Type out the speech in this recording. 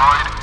destroyed